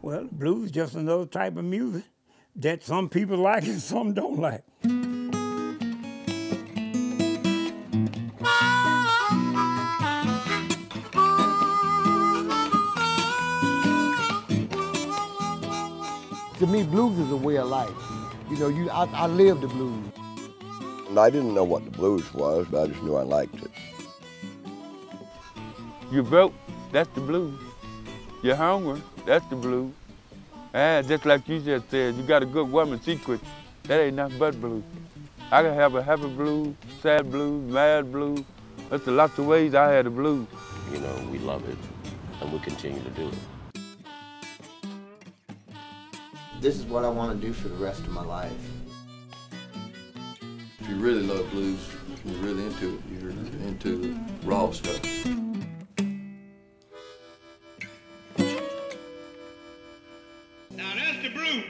Well, blues is just another type of music that some people like and some don't like. To me, blues is a way of life. You know, you I, I live the blues. And I didn't know what the blues was, but I just knew I liked it. You broke, that's the blues. You're hungry, that's the blues. And ah, just like you just said, you got a good woman secret, that ain't nothing but blues. I can have a happy blues, sad blues, mad blues. There's lots of ways I had a blues. You know, we love it, and we continue to do it. This is what I want to do for the rest of my life. If you really love blues, you're really into it. You're into raw stuff. Now that's the blues.